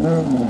Música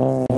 Oh.